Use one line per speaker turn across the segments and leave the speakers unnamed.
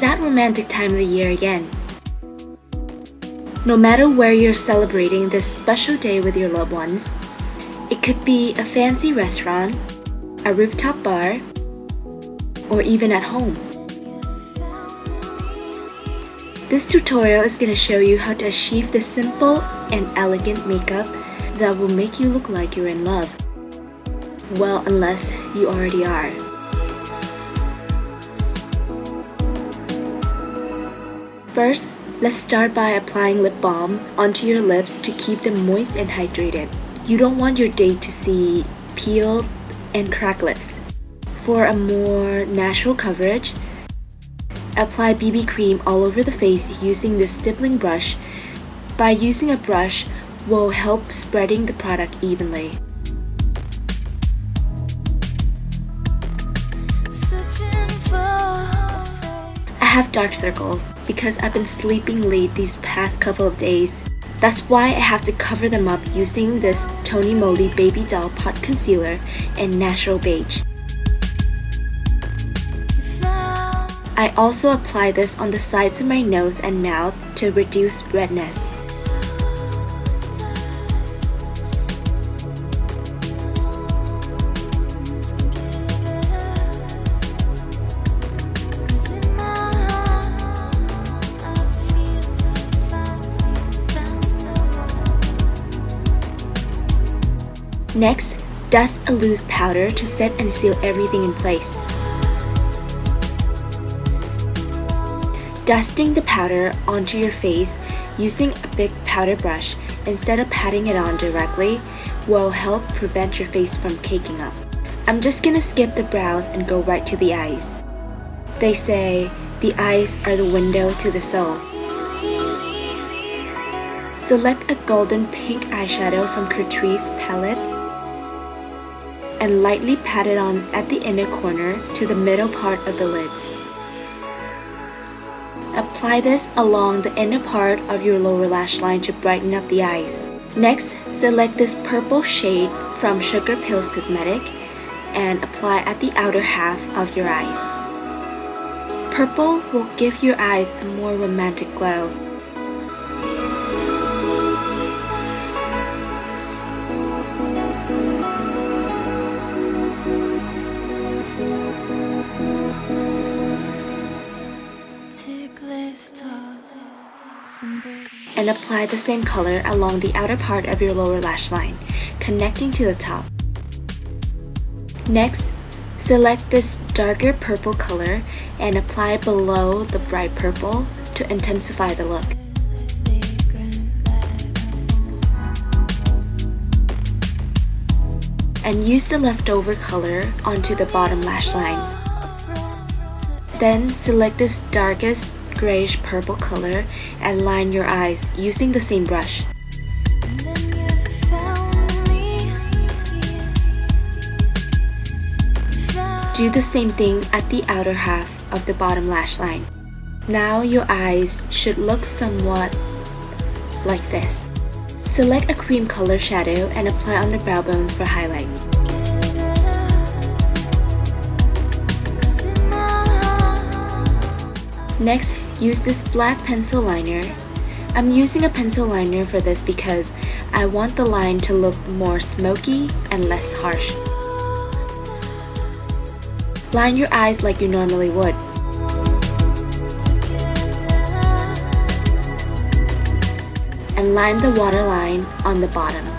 that romantic time of the year again. No matter where you're celebrating this special day with your loved ones, it could be a fancy restaurant, a rooftop bar, or even at home. This tutorial is going to show you how to achieve the simple and elegant makeup that will make you look like you're in love. Well, unless you already are. First, let's start by applying lip balm onto your lips to keep them moist and hydrated. You don't want your date to see peeled and cracked lips. For a more natural coverage, apply BB cream all over the face using this stippling brush. By using a brush will help spreading the product evenly. Have dark circles because I've been sleeping late these past couple of days. That's why I have to cover them up using this Tony Moly Baby Doll Pot Concealer in Natural Beige. I also apply this on the sides of my nose and mouth to reduce redness. Next, dust a loose powder to set and seal everything in place. Dusting the powder onto your face using a big powder brush instead of patting it on directly will help prevent your face from caking up. I'm just gonna skip the brows and go right to the eyes. They say the eyes are the window to the soul. Select a golden pink eyeshadow from Catrice palette and lightly pat it on at the inner corner to the middle part of the lids. Apply this along the inner part of your lower lash line to brighten up the eyes. Next, select this purple shade from Sugar Pills Cosmetic and apply at the outer half of your eyes. Purple will give your eyes a more romantic glow. And apply the same color along the outer part of your lower lash line, connecting to the top. Next, select this darker purple color and apply below the bright purple to intensify the look. And use the leftover color onto the bottom lash line. Then select this darkest grayish purple color and line your eyes using the same brush. Do the same thing at the outer half of the bottom lash line. Now your eyes should look somewhat like this. Select a cream color shadow and apply on the brow bones for highlights. Next, use this black pencil liner. I'm using a pencil liner for this because I want the line to look more smoky and less harsh. Line your eyes like you normally would. And line the waterline on the bottom.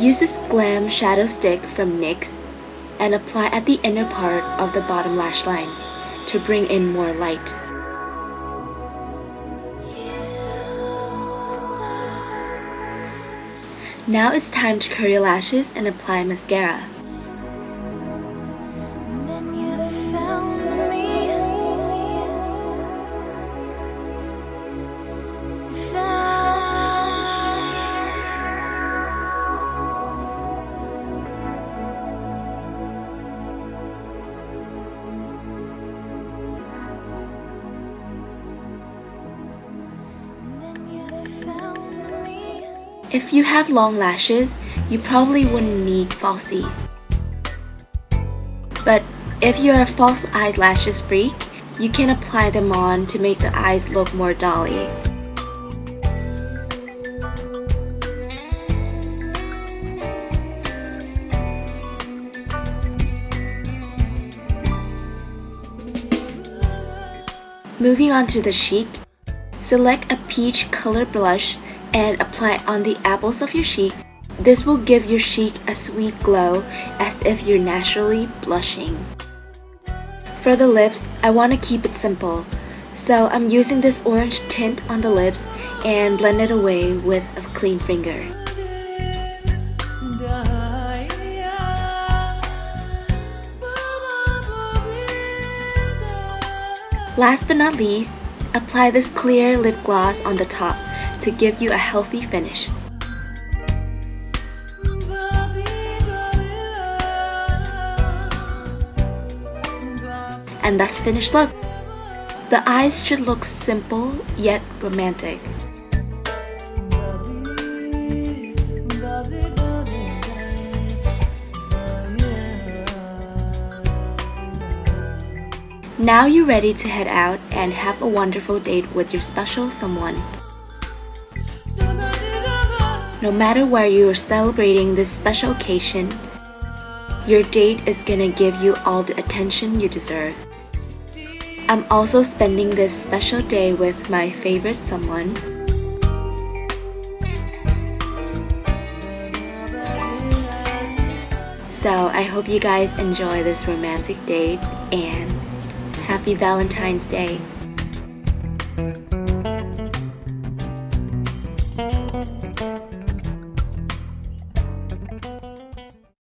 Use this Glam Shadow Stick from NYX and apply at the inner part of the bottom lash line to bring in more light. Now it's time to curl your lashes and apply mascara. If you have long lashes, you probably wouldn't need falsies. But if you're a false eyelashes freak, you can apply them on to make the eyes look more dolly. Moving on to the cheek, select a peach color blush and apply on the apples of your cheek. This will give your cheek a sweet glow as if you're naturally blushing. For the lips, I want to keep it simple. So I'm using this orange tint on the lips and blend it away with a clean finger. Last but not least, apply this clear lip gloss on the top to give you a healthy finish. And that's finished look. The eyes should look simple yet romantic. Now you're ready to head out and have a wonderful date with your special someone. No matter where you are celebrating this special occasion, your date is gonna give you all the attention you deserve. I'm also spending this special day with my favorite someone. So I hope you guys enjoy this romantic date and Happy Valentine's Day.